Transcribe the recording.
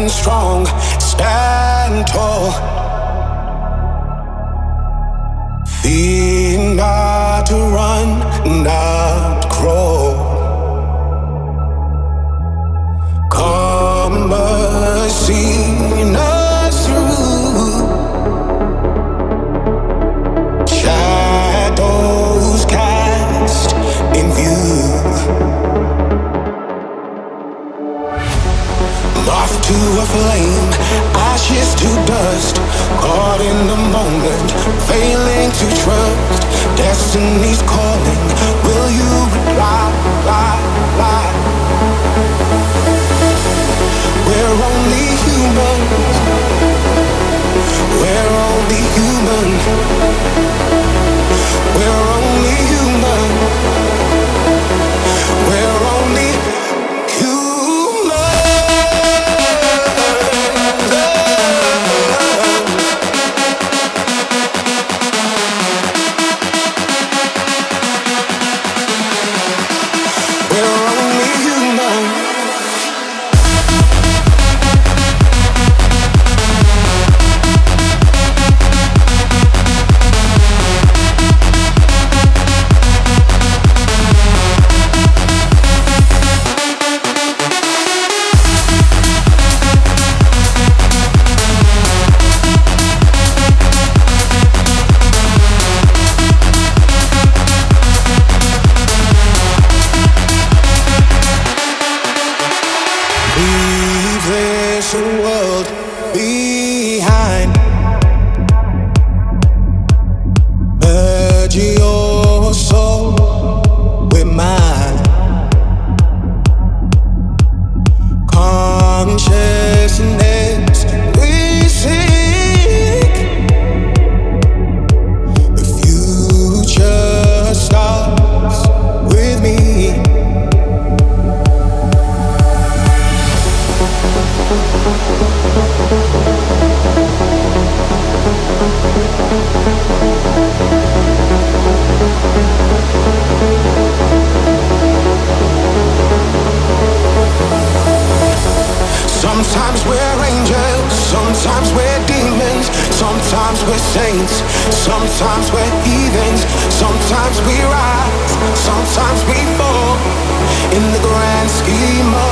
stand strong, stand tall. Fear not to run, not Moth to a flame, ashes to dust. Caught in the moment, failing to trust. Destiny's calling. de ouro. Sometimes we're angels, sometimes we're demons, sometimes we're saints, sometimes we're heathens, sometimes we rise, sometimes we fall. In the grand scheme of